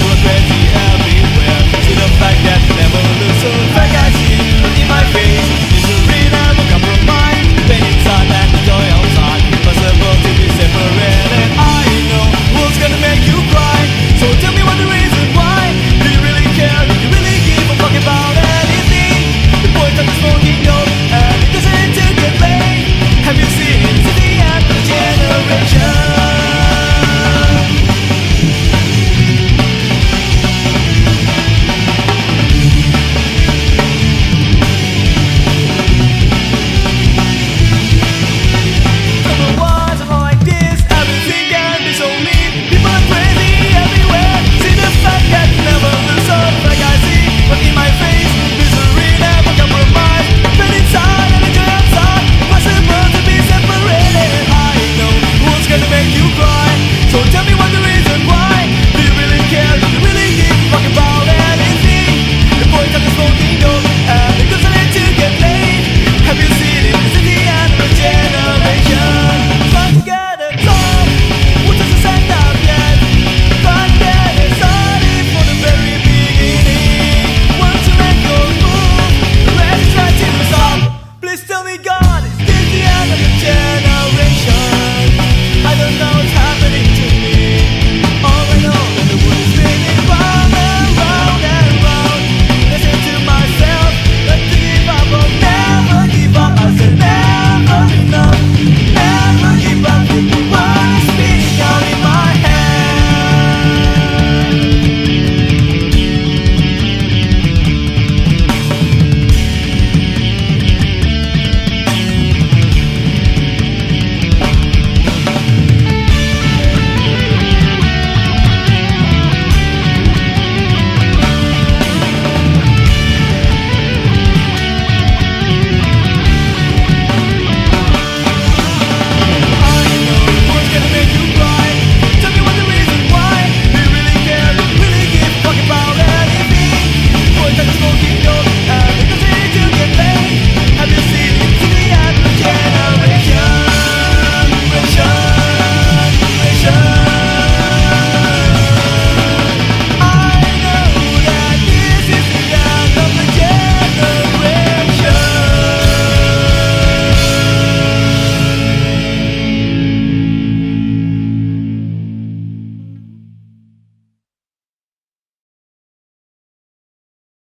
We're crazy everywhere. So the fact that never looks so fact I see